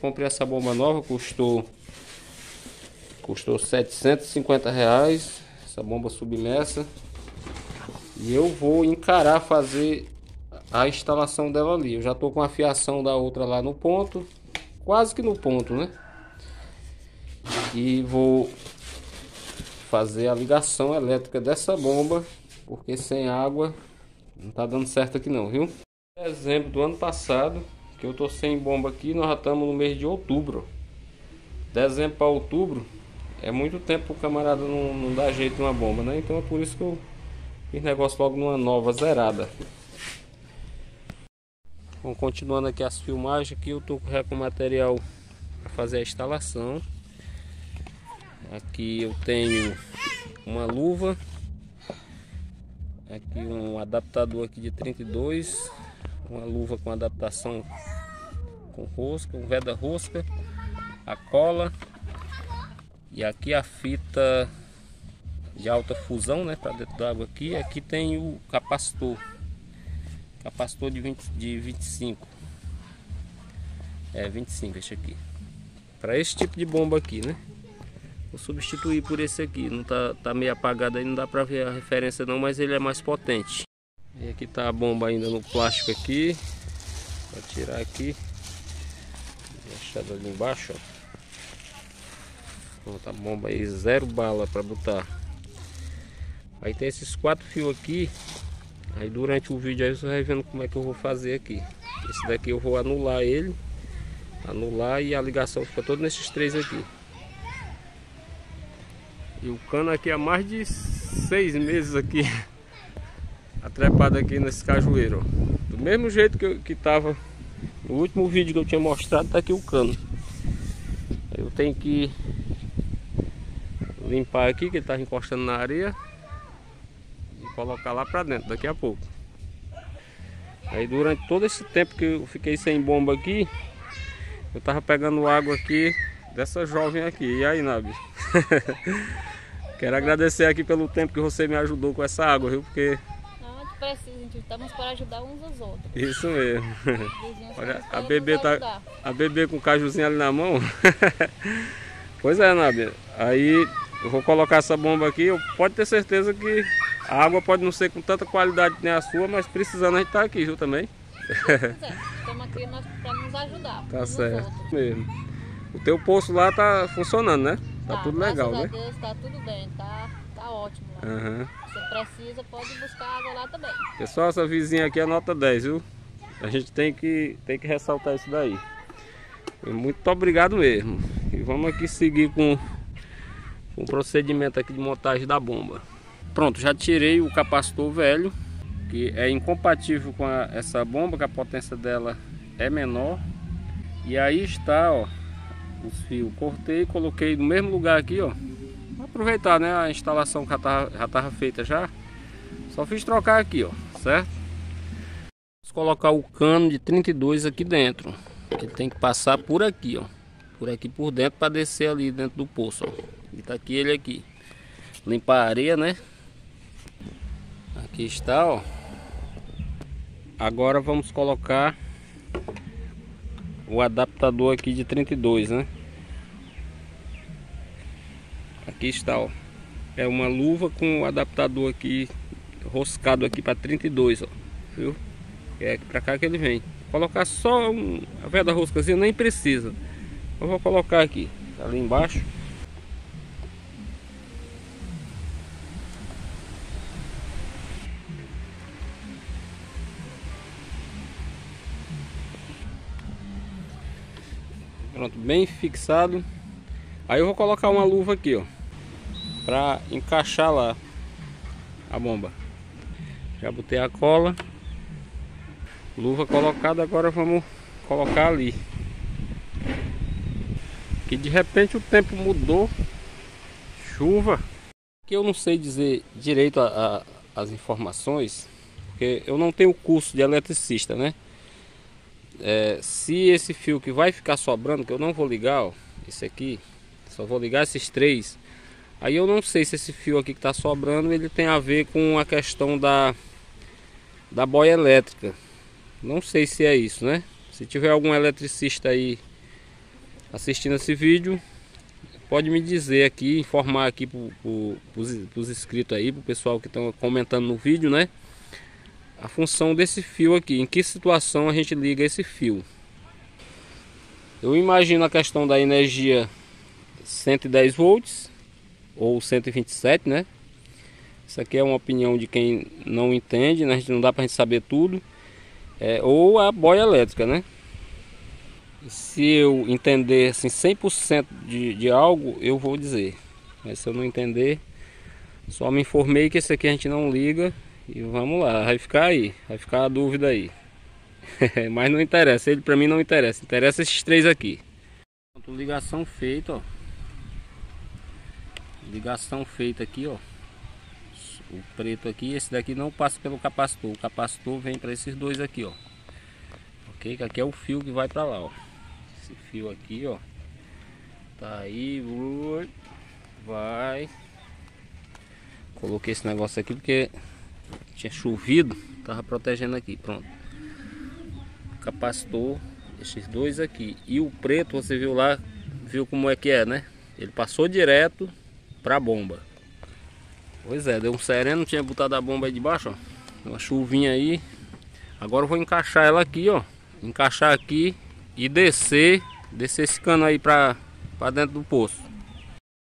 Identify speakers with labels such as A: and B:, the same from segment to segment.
A: comprei essa bomba nova, custou custou 750 reais essa bomba submersa e eu vou encarar fazer a instalação dela ali. Eu já estou com a fiação da outra lá no ponto, quase que no ponto, né? E vou fazer a ligação elétrica dessa bomba, porque sem água não tá dando certo aqui não, viu? Dezembro do ano passado, que eu tô sem bomba aqui, nós já estamos no mês de outubro. Dezembro para outubro é muito tempo o camarada não, não dá jeito numa bomba, né? Então é por isso que eu fiz negócio logo numa nova zerada. Bom, continuando aqui as filmagens, aqui eu tô com o material para fazer a instalação. Aqui eu tenho uma luva, aqui um adaptador aqui de 32, uma luva com adaptação com rosca, um veda rosca, a cola e aqui a fita de alta fusão, né, para dentro da água aqui. Aqui tem o capacitor, capacitor de, 20, de 25, é 25 este aqui, para esse tipo de bomba aqui, né. Vou substituir por esse aqui, não tá, tá meio apagado aí, não dá para ver a referência não, mas ele é mais potente. E aqui tá a bomba ainda no plástico aqui, vou tirar aqui, deixar ali embaixo, ó. Pronto, a bomba aí, zero bala para botar. Aí tem esses quatro fios aqui. Aí durante o vídeo aí você vai vendo como é que eu vou fazer aqui. Esse daqui eu vou anular ele. Anular e a ligação fica toda nesses três aqui. E o cano aqui há mais de seis meses aqui. Atrepado aqui nesse cajueiro. Do mesmo jeito que, eu, que tava no último vídeo que eu tinha mostrado, tá aqui o cano. Eu tenho que limpar aqui que ele tá encostando na areia e colocar lá para dentro daqui a pouco. Aí durante todo esse tempo que eu fiquei sem bomba aqui, eu tava pegando água aqui dessa jovem aqui. E aí, Nabi? Quero agradecer aqui pelo tempo que você me ajudou com essa água, viu? Porque
B: não, precisa, a gente estamos para ajudar uns aos outros.
A: Isso mesmo. Olha, a bebê tá a bebê com o cajuzinho ali na mão. pois é, Nabi. Aí eu vou colocar essa bomba aqui, eu pode ter certeza que a água pode não ser com tanta qualidade que nem a sua, mas precisando a gente tá aqui, viu, também?
B: estamos aqui para nos ajudar.
A: Tá certo. Mesmo. O teu poço lá tá funcionando, né? Tá, tá tudo legal, né?
B: Deus, tá tudo bem, tá ótimo lá. Uhum. Se precisa, pode buscar água lá também.
A: Pessoal, essa vizinha aqui é nota 10, viu? A gente tem que, tem que ressaltar isso daí. Muito obrigado mesmo. E vamos aqui seguir com o procedimento aqui de montagem da bomba. Pronto, já tirei o capacitor velho, que é incompatível com a, essa bomba, que a potência dela é menor. E aí está, ó, os fios. Cortei, coloquei no mesmo lugar aqui, ó. Aproveitar, né, a instalação que já estava já tava feita já. Só fiz trocar aqui, ó, certo? Vamos colocar o cano de 32 aqui dentro. Ele tem que passar por aqui, ó. Por aqui por dentro para descer ali dentro do poço, ó. E tá aqui ele aqui. Limpar a areia, né? Aqui está, ó. Agora vamos colocar o adaptador aqui de 32, né? Aqui está, ó. É uma luva com o adaptador aqui roscado aqui para 32, ó. Viu? É para cá que ele vem. Colocar só um, a veda roscazinha nem precisa. Eu vou colocar aqui, tá ali embaixo. Pronto, bem fixado. Aí eu vou colocar uma luva aqui, ó. Pra encaixar lá a bomba. Já botei a cola. Luva colocada, agora vamos colocar ali. Que de repente o tempo mudou. Chuva. Que eu não sei dizer direito a, a, as informações. Porque eu não tenho curso de eletricista, né? é, se esse fio que vai ficar sobrando, que eu não vou ligar, ó, esse aqui, só vou ligar esses três. Aí eu não sei se esse fio aqui que está sobrando, ele tem a ver com a questão da, da boia elétrica. Não sei se é isso, né? Se tiver algum eletricista aí assistindo esse vídeo, pode me dizer aqui, informar aqui para os inscritos aí, para o pessoal que estão comentando no vídeo, né? A função desse fio aqui, em que situação a gente liga esse fio. Eu imagino a questão da energia 110 volts ou 127, né? Isso aqui é uma opinião de quem não entende, né? A gente não dá pra gente saber tudo. É, ou a boia elétrica, né? Se eu entender assim 100% de, de algo, eu vou dizer. Mas se eu não entender, só me informei que esse aqui a gente não liga e vamos lá, vai ficar aí, vai ficar a dúvida aí. Mas não interessa, ele para mim não interessa, interessa esses três aqui. Ligação feita, ó. Ligação feita aqui, ó. O preto aqui, esse daqui não passa pelo capacitor. O capacitor vem para esses dois aqui, ó. Ok? Que aqui é o fio que vai para lá, ó. Esse fio aqui, ó. Tá aí, vai. Coloquei esse negócio aqui porque tinha chovido, tava protegendo aqui, pronto. Capacitor, esses dois aqui. E o preto, você viu lá, viu como é que é, né? Ele passou direto para a bomba. Pois é, deu um sereno, tinha botado a bomba aí debaixo, ó. Uma chuvinha aí. Agora eu vou encaixar ela aqui, ó. Encaixar aqui e descer, descer esse cano aí para para dentro do poço.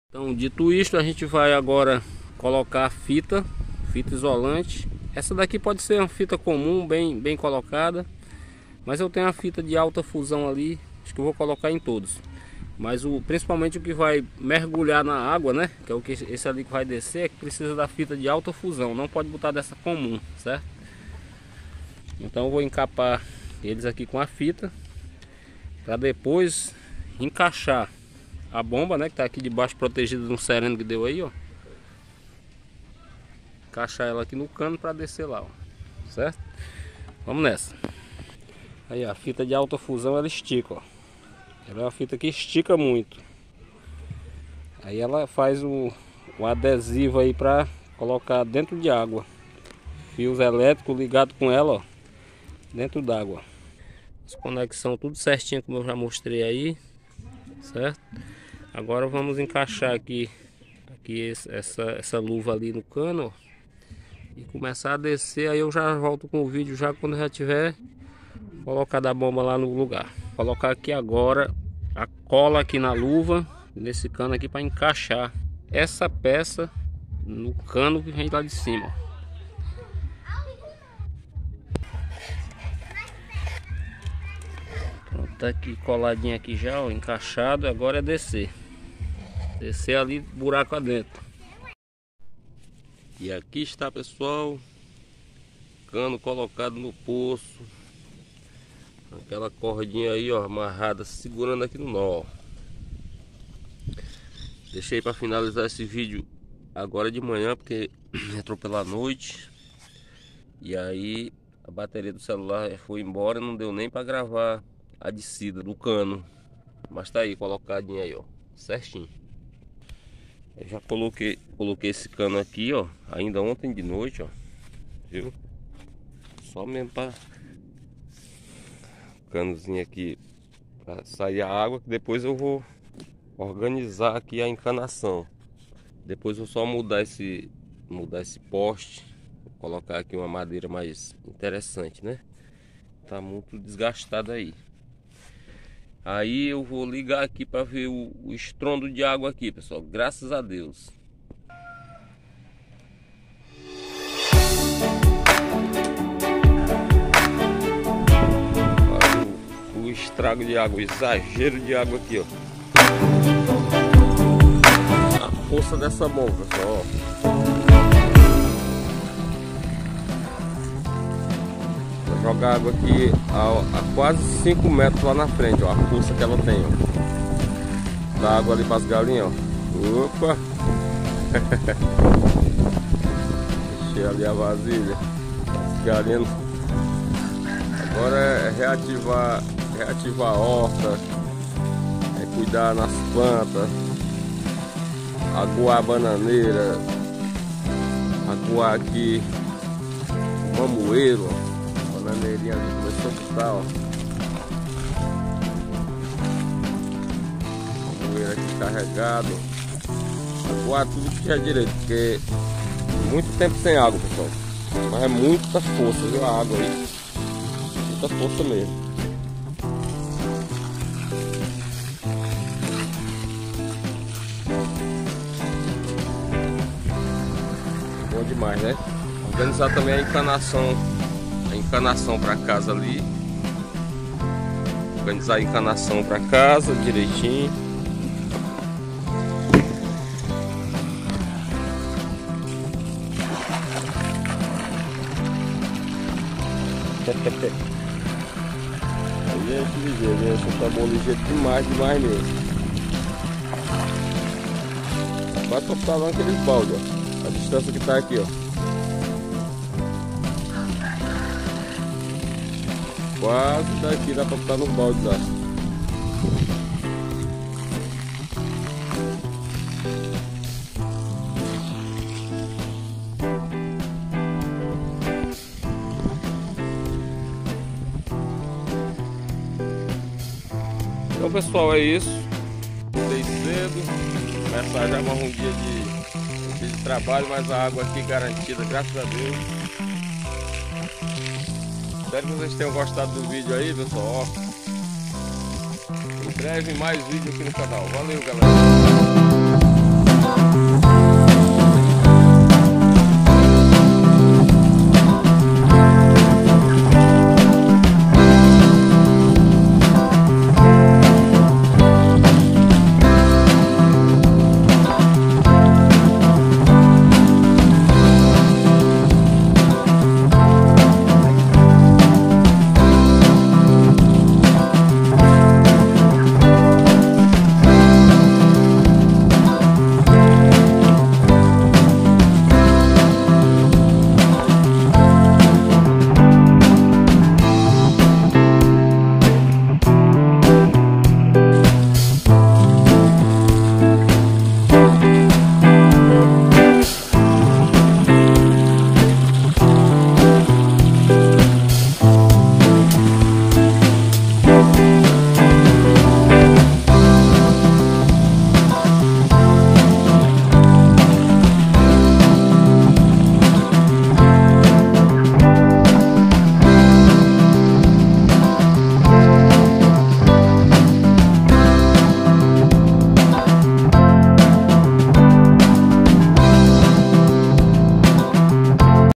A: Então, dito isto, a gente vai agora colocar a fita, fita isolante. Essa daqui pode ser uma fita comum, bem bem colocada. Mas eu tenho a fita de alta fusão ali, acho que eu vou colocar em todos. Mas o, principalmente o que vai mergulhar na água, né? Que é o que esse ali que vai descer, é que precisa da fita de alta fusão. Não pode botar dessa comum, certo? Então eu vou encapar eles aqui com a fita. Para depois encaixar a bomba, né? Que tá aqui debaixo protegida de um sereno que deu aí, ó. Encaixar ela aqui no cano para descer lá, ó. Certo? Vamos nessa. Aí a fita de alta fusão ela estica, ó. Ela é uma fita que estica muito. Aí ela faz o, o adesivo aí para colocar dentro de água. Fios elétricos ligados com ela, ó, dentro d'água. Conexão tudo certinho como eu já mostrei aí, certo? Agora vamos encaixar aqui, aqui essa, essa luva ali no cano, ó, e começar a descer. Aí eu já volto com o vídeo já quando já tiver colocado a bomba lá no lugar colocar aqui agora a cola aqui na luva nesse cano aqui para encaixar essa peça no cano que vem lá de cima Pronto, tá aqui coladinho aqui já ó, encaixado agora é descer. Descer ali buraco adentro. E aqui está pessoal cano colocado no poço Aquela cordinha aí, ó, amarrada, segurando aqui no nó. Deixei para finalizar esse vídeo agora de manhã, porque entrou pela noite. E aí a bateria do celular foi embora, não deu nem para gravar a descida do cano. Mas tá aí, colocadinho aí, ó, certinho. Eu já coloquei, coloquei esse cano aqui, ó, ainda ontem de noite, ó. Viu? Só mesmo para canozinho aqui para sair a água, que depois eu vou organizar aqui a encanação. Depois eu só mudar esse mudar esse poste, colocar aqui uma madeira mais interessante, né? Tá muito desgastado aí. Aí eu vou ligar aqui para ver o, o estrondo de água aqui, pessoal. Graças a Deus. Estrago de água, exagero de água aqui, ó. A força dessa mão, pessoal, ó. Vou jogar água aqui a, a, quase 5 metros lá na frente, ó. A força que ela tem, ó. Dá água ali para as galinhas, ó. Opa! Encher ali a vasilha. As galinhas. Agora é reativar reativar a horta, é cuidar nas plantas, aguar a bananeira, aguar aqui o mamoeiro, a bananeirinha ali começou a botar, ó. carregado. Aguar tudo que é direito, porque muito tempo sem água, pessoal. Mas é muita força, viu? A água aí. Muita força mesmo. Demais, né? Organizar também a encanação, a encanação para casa ali. Organizar a encanação para casa direitinho. Aí é que ligeiro, né? Essa tá bom ligeiro demais, demais mesmo. Vai pra lá aqueles baldes, ó. Distância que tá aqui, ó. Quase daqui dá pra botar no balde lá. Então pessoal é isso. Acordei cedo. Começar já mais um dia de, de trabalho, mas a água aqui garantida, graças a Deus. Espero que vocês tenham gostado do vídeo aí, pessoal. Em breve mais vídeo aqui no canal. Valeu, galera.